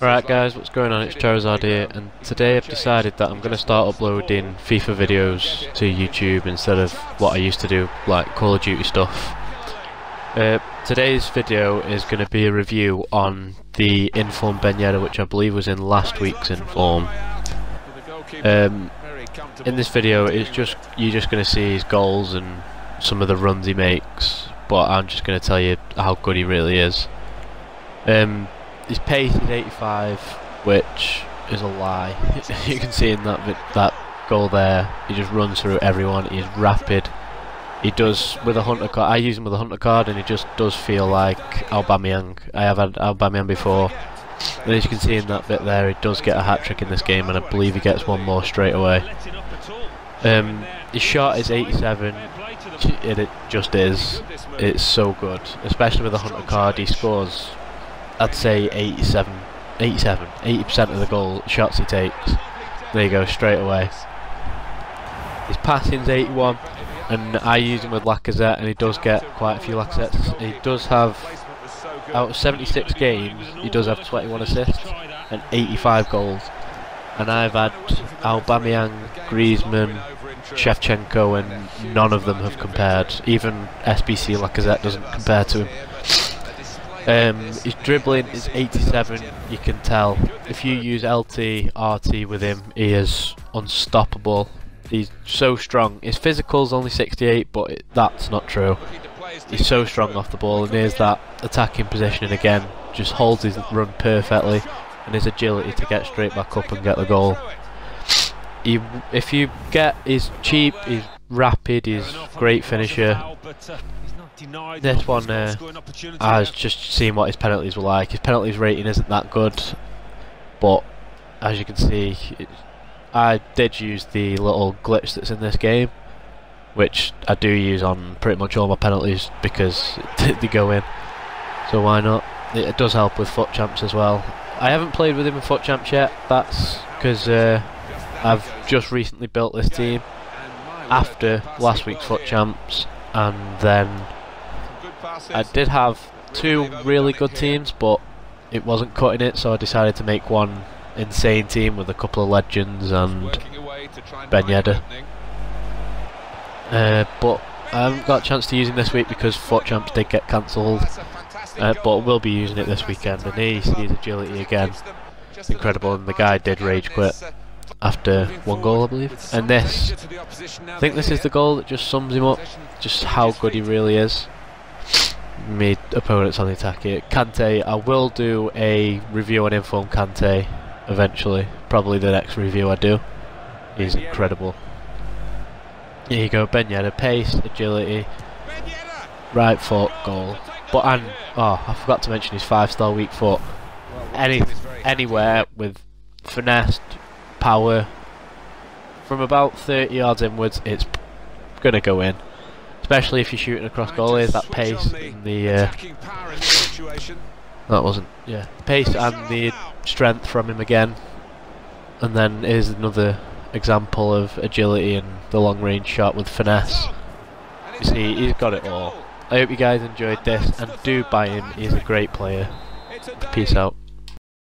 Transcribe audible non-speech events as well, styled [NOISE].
Alright guys, what's going on? It's Charizard here, and today I've decided that I'm going to start uploading FIFA videos to YouTube instead of what I used to do, like Call of Duty stuff. Uh, today's video is going to be a review on the Inform Ben which I believe was in last week's Inform. Um, in this video, it's just you're just going to see his goals and some of the runs he makes, but I'm just going to tell you how good he really is. Um, his pace is 85, which is a lie. [LAUGHS] you can see in that that goal there, he just runs through everyone. He's rapid. He does with a hunter card. I use him with a hunter card, and he just does feel like Aubameyang. I have had Aubameyang before, and as you can see in that bit there, he does get a hat trick in this game, and I believe he gets one more straight away. Um, his shot is 87. It, it just is. It's so good, especially with a hunter card. He scores I'd say 87, 87, 80% of the goal shots he takes. There you go, straight away. His passing's 81, and I use him with Lacazette, and he does get quite a few Lacazettes. He does have, out of 76 games, he does have 21 assists and 85 goals. And I've had Aubameyang, Griezmann, Shevchenko, and none of them have compared. Even SBC Lacazette doesn't compare to him. Um, his dribbling is 87, you can tell. If you use LT, RT with him, he is unstoppable. He's so strong. His physical's only 68, but it, that's not true. He's so strong off the ball, and here's that attacking positioning again. Just holds his run perfectly, and his agility to get straight back up and get the goal. He, if you get, he's cheap, he's rapid, he's great finisher. This one, uh, I was just seeing what his penalties were like. His penalties rating isn't that good, but as you can see, it, I did use the little glitch that's in this game, which I do use on pretty much all my penalties because [LAUGHS] they go in. So why not? It, it does help with FUT Champs as well. I haven't played with him in FUT Champs yet. That's because uh, I've just recently built this team after last week's FUT Champs, and then I did have two really good teams, but it wasn't cutting it, so I decided to make one insane team with a couple of legends and Ben Yedder. Uh, but I haven't got a chance to use him this week because FUT Champs did get cancelled. Uh, but we'll be using it this weekend, and he sees agility again. Incredible, and the guy did rage quit after one goal, I believe. And this, I think this is the goal that just sums him up, just how good he really is made opponents on the attack here. Kante, I will do a review on Inform Kante eventually. Probably the next review I do. He's incredible. Here you go, Ben Yedder, pace, agility, right foot, goal. But and oh, I forgot to mention his five-star weak foot. Any anywhere with finesse, power, from about 30 yards inwards, it's gonna go in especially if you're shooting across goalies. That pace and the uh, that wasn't yeah pace and the strength from him again. And then here's another example of agility and the long range shot with finesse. You see, he's got it all. I hope you guys enjoyed this and do buy him. He's a great player. Peace out.